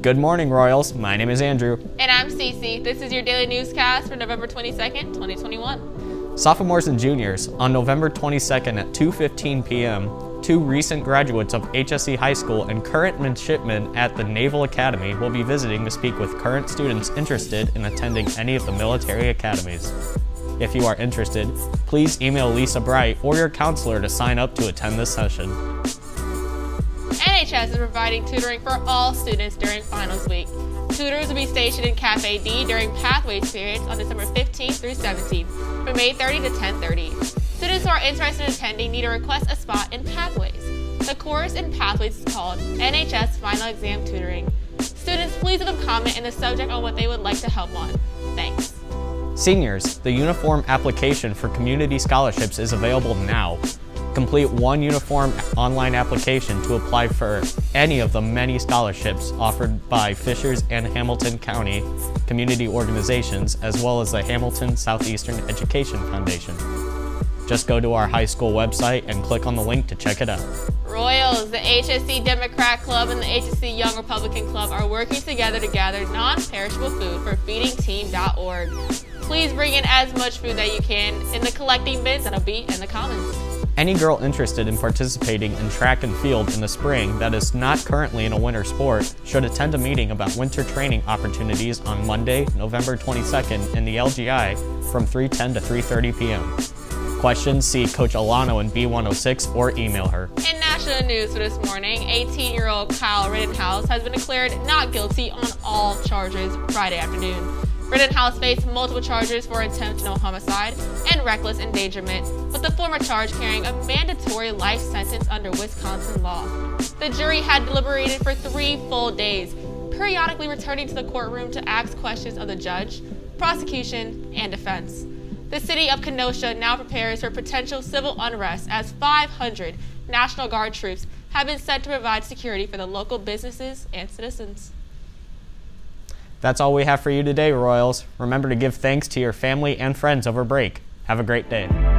Good morning, Royals. My name is Andrew. And I'm Cece. This is your daily newscast for November 22nd, 2021. Sophomores and juniors, on November 22nd at 2.15 p.m., two recent graduates of HSE High School and current midshipmen at the Naval Academy will be visiting to speak with current students interested in attending any of the military academies. If you are interested, please email Lisa Bright or your counselor to sign up to attend this session. NHS is providing tutoring for all students during finals week. Tutors will be stationed in Cafe D during Pathways periods on December 15th through 17th from 8.30 to 10.30. Students who are interested in attending need to request a spot in Pathways. The course in Pathways is called NHS Final Exam Tutoring. Students, please leave a comment in the subject on what they would like to help on. Thanks. Seniors, the uniform application for community scholarships is available now complete one uniform online application to apply for any of the many scholarships offered by Fishers and Hamilton County community organizations, as well as the Hamilton Southeastern Education Foundation. Just go to our high school website and click on the link to check it out. Royals, the HSE Democrat Club, and the HSE Young Republican Club are working together to gather non-perishable food for feedingteam.org. Please bring in as much food that you can in the collecting bins that'll be in the commons. Any girl interested in participating in track and field in the spring that is not currently in a winter sport should attend a meeting about winter training opportunities on Monday, November 22nd in the LGI from 3.10 to 3.30 p.m. Questions, see Coach Alano in B106 or email her. In national news for this morning, 18-year-old Kyle Rittenhouse has been declared not guilty on all charges Friday afternoon. Rittenhouse faced multiple charges for intentional homicide and reckless endangerment, with the former charge carrying a mandatory life sentence under Wisconsin law. The jury had deliberated for three full days, periodically returning to the courtroom to ask questions of the judge, prosecution, and defense. The city of Kenosha now prepares for potential civil unrest as 500 National Guard troops have been sent to provide security for the local businesses and citizens. That's all we have for you today, Royals. Remember to give thanks to your family and friends over break. Have a great day.